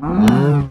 Mm.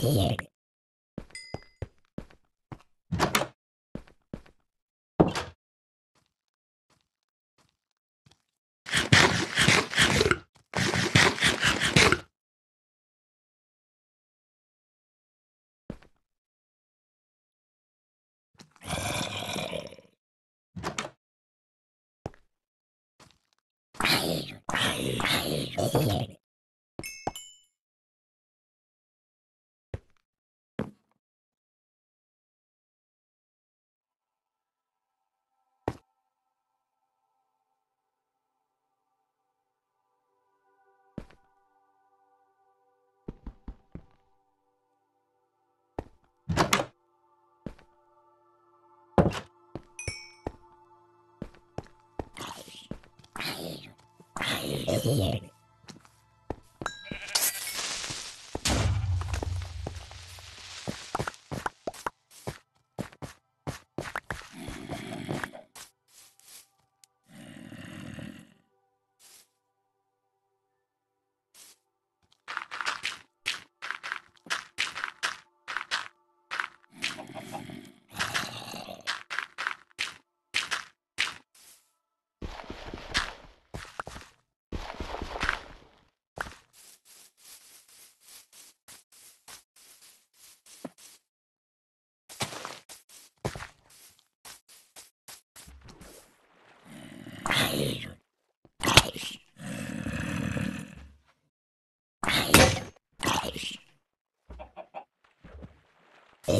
Hey, hey, hey, hey. here.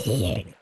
here.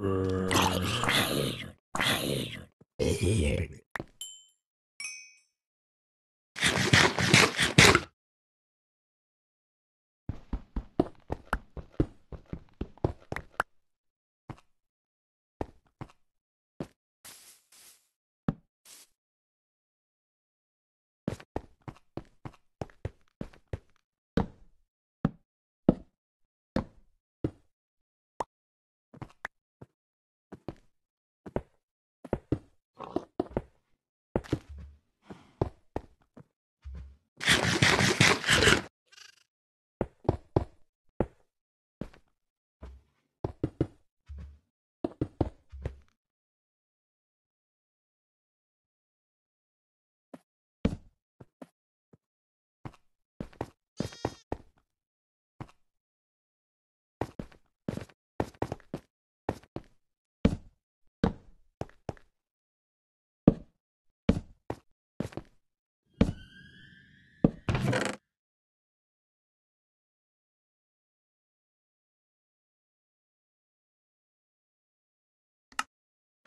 Ee, hayır. Ee,